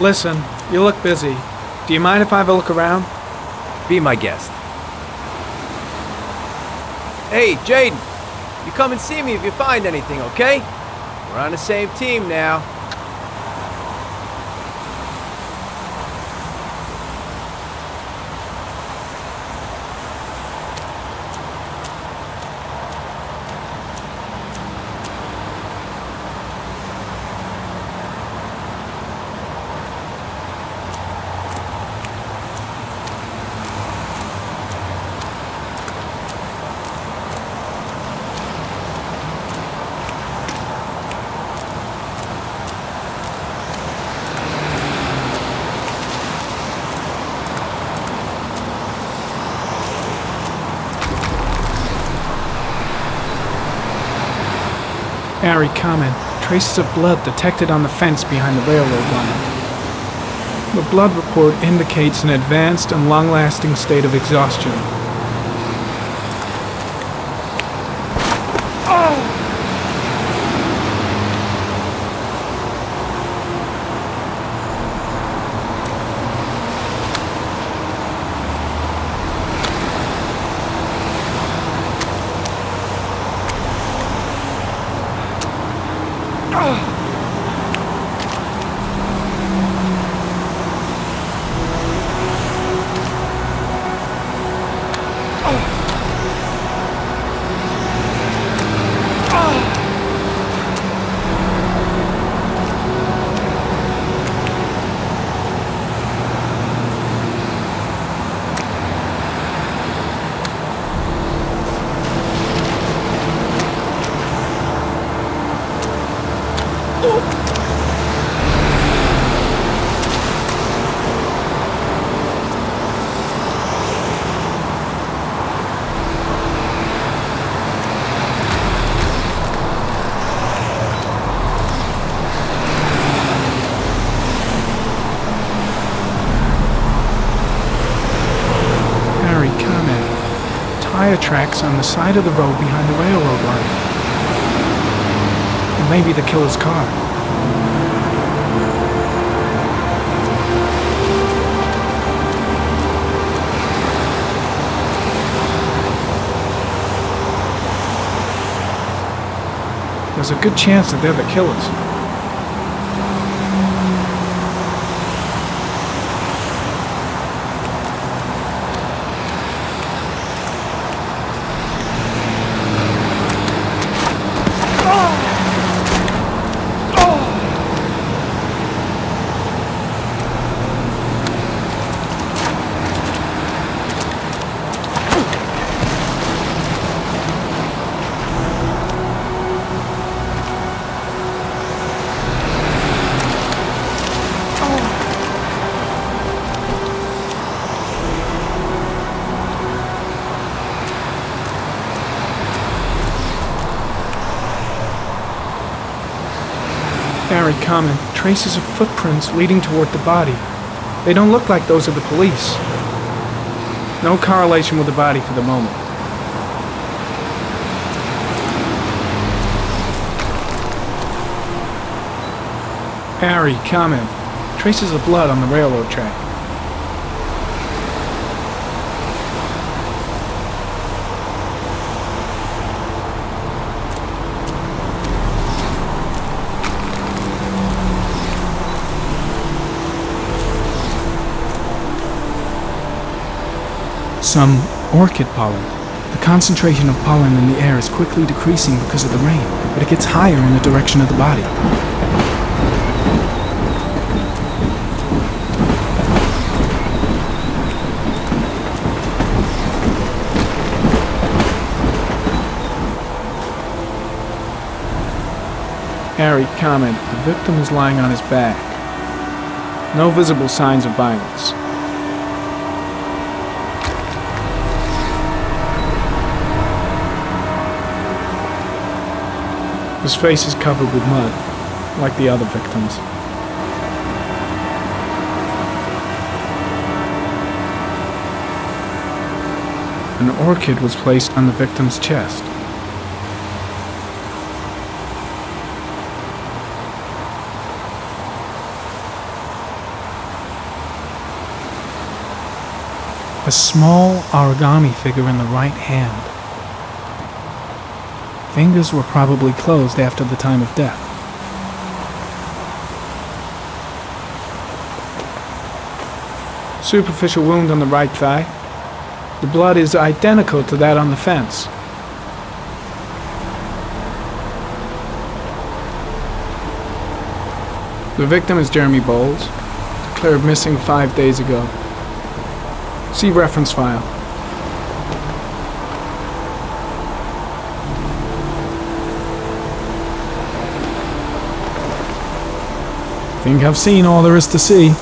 Listen, you look busy. Do you mind if I have a look around? Be my guest. Hey, Jayden, you come and see me if you find anything, okay? We're on the same team now. Harry, comment. Traces of blood detected on the fence behind the railroad line. The blood report indicates an advanced and long-lasting state of exhaustion. Harry, comment. Tire tracks on the side of the road behind the railroad line. It may be the killer's car. There's a good chance that they're the killers. Harry, comment. Traces of footprints leading toward the body. They don't look like those of the police. No correlation with the body for the moment. Harry, comment. Traces of blood on the railroad track. Some orchid pollen. The concentration of pollen in the air is quickly decreasing because of the rain, but it gets higher in the direction of the body. Harry, comment. The victim is lying on his back. No visible signs of violence. His face is covered with mud, like the other victims. An orchid was placed on the victim's chest. A small origami figure in the right hand Fingers were probably closed after the time of death. Superficial wound on the right thigh. The blood is identical to that on the fence. The victim is Jeremy Bowles, declared missing five days ago. See reference file. Think I've seen all there is to see.